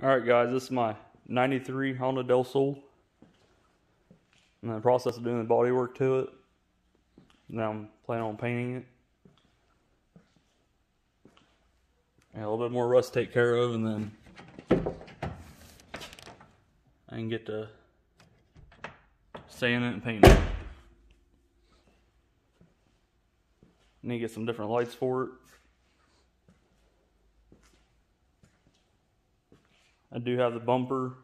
Alright guys, this is my 93 Honda Del Sol. I'm in the process of doing the body work to it. Now I'm planning on painting it. A little bit more rust to take care of and then I can get to sand it and paint it. Need to get some different lights for it. I do have the bumper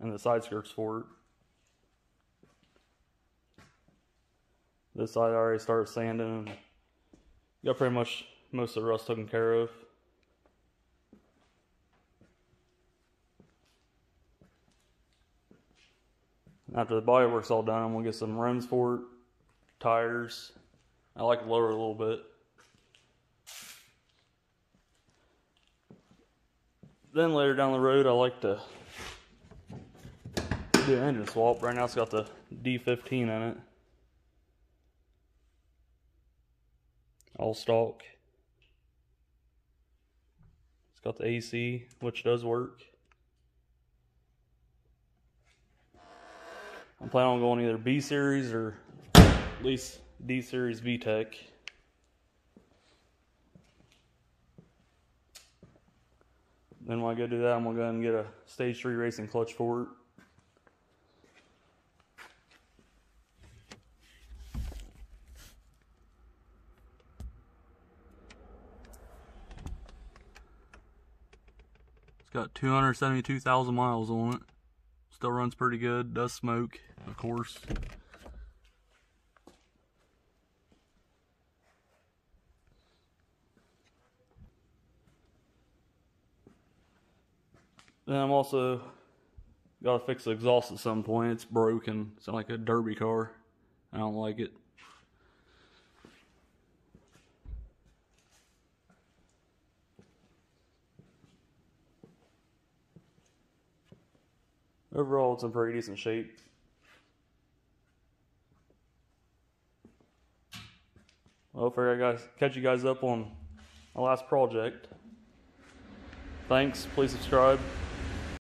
and the side skirts for it. This side I already started sanding and got pretty much most of the rust taken care of. After the body work's all done, I'm gonna get some rims for it, tires. I like to lower a little bit. Then later down the road, I like to do an engine swap. Right now, it's got the D15 in it. All stock. It's got the AC, which does work. I'm planning on going either B series or at least D series VTEC. Then when I go do that, I'm gonna go ahead and get a stage three racing clutch for it. It's got 272,000 miles on it. Still runs pretty good, does smoke, of course. Then I'm also got to fix the exhaust at some point. It's broken. It's like a derby car. I don't like it. Overall, it's in pretty decent shape. Well, for I guys catch you guys up on my last project. Thanks. Please subscribe.